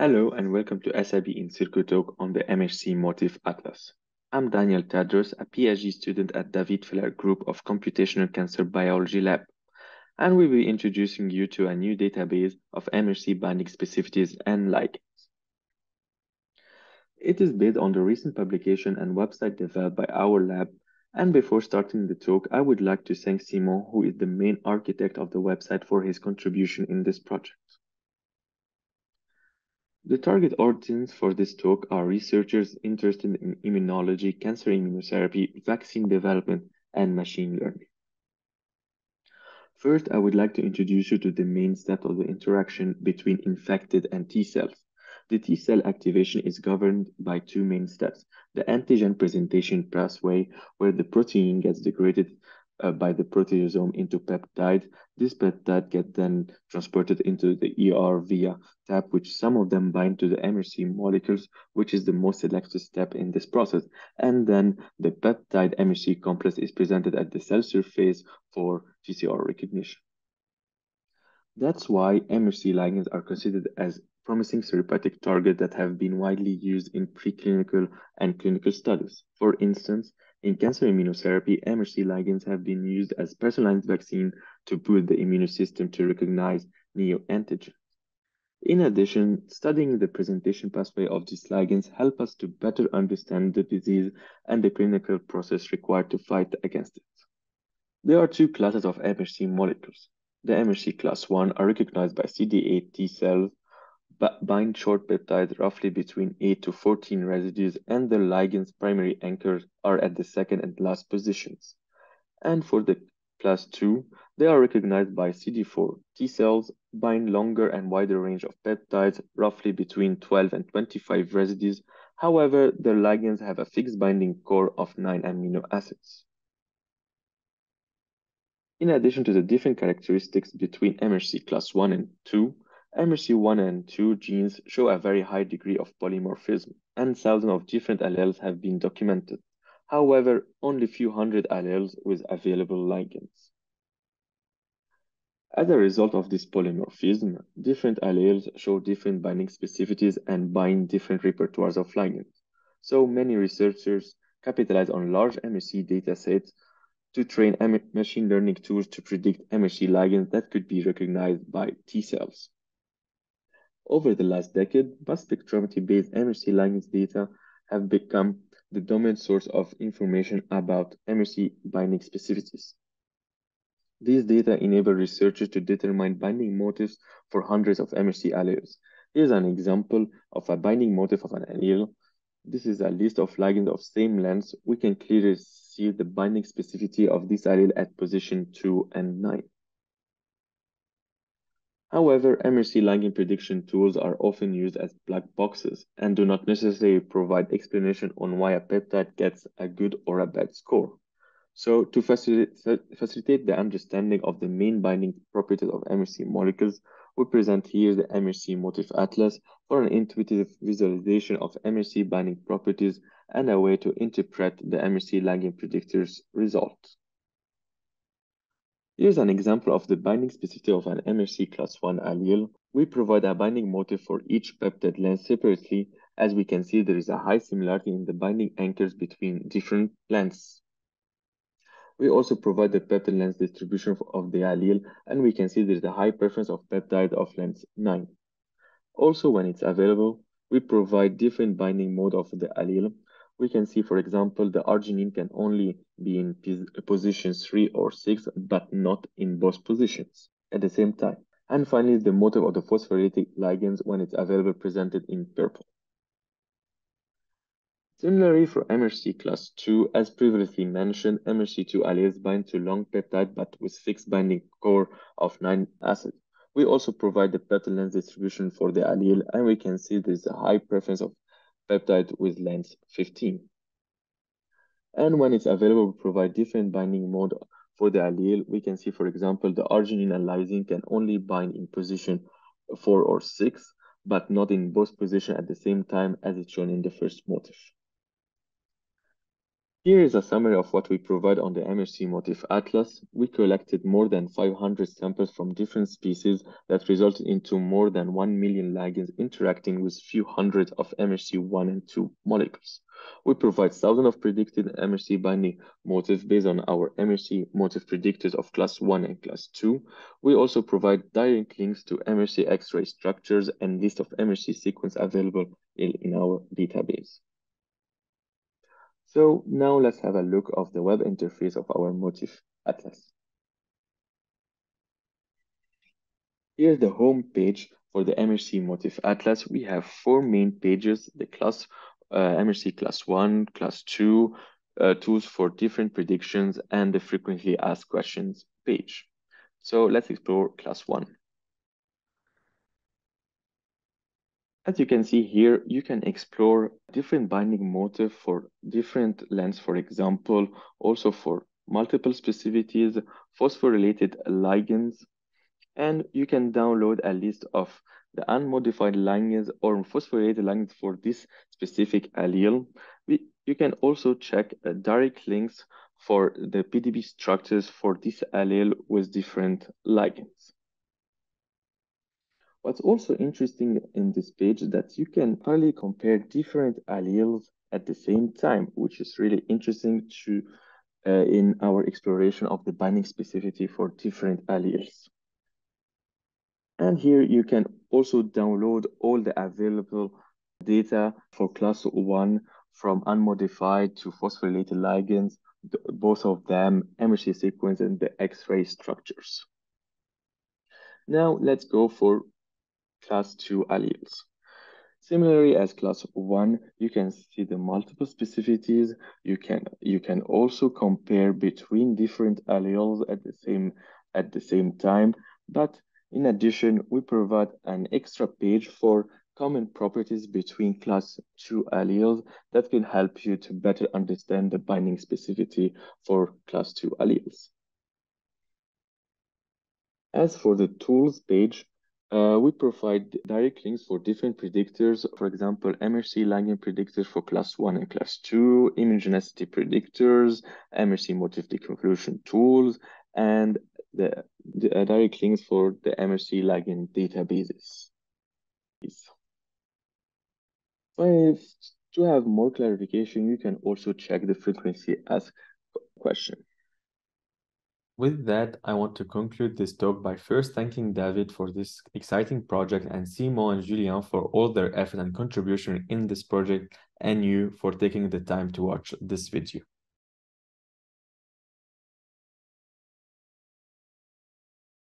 Hello and welcome to SIB in Circo talk on the MHC Motif Atlas. I'm Daniel Tadros, a PhD student at David Feller Group of Computational Cancer Biology Lab, and we'll be introducing you to a new database of MHC binding specificities and ligands. It is based on the recent publication and website developed by our lab, and before starting the talk, I would like to thank Simon, who is the main architect of the website for his contribution in this project. The target audience for this talk are researchers interested in immunology, cancer immunotherapy, vaccine development, and machine learning. First, I would like to introduce you to the main step of the interaction between infected and T cells. The T cell activation is governed by two main steps. The antigen presentation pathway, where the protein gets degraded uh, by the proteasome into peptide. This peptide get then transported into the ER via TAP, which some of them bind to the MHC molecules, which is the most selective step in this process. And then the peptide MHC complex is presented at the cell surface for TCR recognition. That's why MHC ligands are considered as promising therapeutic targets that have been widely used in preclinical and clinical studies. For instance, in cancer immunotherapy, MHC ligands have been used as personalized vaccine to boost the immune system to recognize neoantigens. In addition, studying the presentation pathway of these ligands help us to better understand the disease and the clinical process required to fight against it. There are two classes of MHC molecules. The MHC class 1 are recognized by CD8 T cells but bind short peptides roughly between 8 to 14 residues and the ligand's primary anchors are at the second and last positions. And for the class 2, they are recognized by CD4 T cells, bind longer and wider range of peptides, roughly between 12 and 25 residues. However, their ligands have a fixed binding core of 9 amino acids. In addition to the different characteristics between MHC class 1 and 2, MHC1 and 2 genes show a very high degree of polymorphism, and thousands of different alleles have been documented. However, only few hundred alleles with available ligands. As a result of this polymorphism, different alleles show different binding specificities and bind different repertoires of ligands. So many researchers capitalize on large MHC datasets to train machine learning tools to predict MHC ligands that could be recognized by T cells. Over the last decade, mass spectrometry-based MHC ligands data have become the dominant source of information about MHC binding specificities. These data enable researchers to determine binding motifs for hundreds of MHC alleles. Here's an example of a binding motif of an allele. This is a list of ligands of same length. We can clearly see the binding specificity of this allele at position 2 and 9. However, MHC ligand prediction tools are often used as black boxes and do not necessarily provide explanation on why a peptide gets a good or a bad score. So to facilitate the understanding of the main binding properties of MHC molecules, we present here the MHC Motif Atlas for an intuitive visualization of MHC binding properties and a way to interpret the MHC ligand predictors results. Here's an example of the binding specificity of an MHC class 1 allele. We provide a binding motif for each peptide length separately. As we can see, there is a high similarity in the binding anchors between different lengths. We also provide the peptide length distribution of the allele, and we can see there is a high preference of peptide of length 9. Also, when it's available, we provide different binding mode of the allele we can see, for example, the arginine can only be in position 3 or 6, but not in both positions at the same time. And finally, the motif of the phosphorylated ligands when it's available presented in purple. Similarly, for MHC class 2, as previously mentioned, MHC2 alleles bind to long peptide but with fixed binding core of 9 acids. We also provide the peptide length distribution for the allele, and we can see there's a high preference of peptide with length 15. And when it's available, we provide different binding mode for the allele. We can see, for example, the arginine and lysine can only bind in position 4 or 6, but not in both positions at the same time as it's shown in the first motif. Here is a summary of what we provide on the MHC Motif Atlas. We collected more than 500 samples from different species that resulted into more than 1 million ligands interacting with few hundred of MHC 1 and 2 molecules. We provide thousands of predicted MHC binding motifs based on our MHC motif predictors of class 1 and class 2. We also provide direct links to MHC X-ray structures and list of MHC sequence available in our database. So now let's have a look of the web interface of our Motif Atlas. Here's the home page for the MHC Motif Atlas. We have four main pages, the class uh, class 1, class 2, uh, tools for different predictions, and the frequently asked questions page. So let's explore class 1. As you can see here, you can explore different binding motif for different lengths, for example, also for multiple specificities, phosphorylated ligands, and you can download a list of the unmodified ligands or phosphorylated ligands for this specific allele. We, you can also check uh, direct links for the PDB structures for this allele with different ligands. What's also interesting in this page is that you can parallelly compare different alleles at the same time, which is really interesting to uh, in our exploration of the binding specificity for different alleles. And here you can also download all the available data for class 1 from unmodified to phosphorylated ligands, both of them, MHC sequence and the X-ray structures. Now let's go for class 2 alleles. Similarly, as class 1, you can see the multiple specificities. You can you can also compare between different alleles at the same at the same time. But in addition, we provide an extra page for common properties between class 2 alleles that can help you to better understand the binding specificity for class 2 alleles. As for the tools page, uh, we provide direct links for different predictors, for example, MRC ligand predictors for class 1 and class 2, immunogenicity predictors, MRC motif deconvolution tools, and the, the uh, direct links for the MRC ligand databases. So to have more clarification, you can also check the frequency asked question. With that, I want to conclude this talk by first thanking David for this exciting project and Simon and Julien for all their effort and contribution in this project and you for taking the time to watch this video.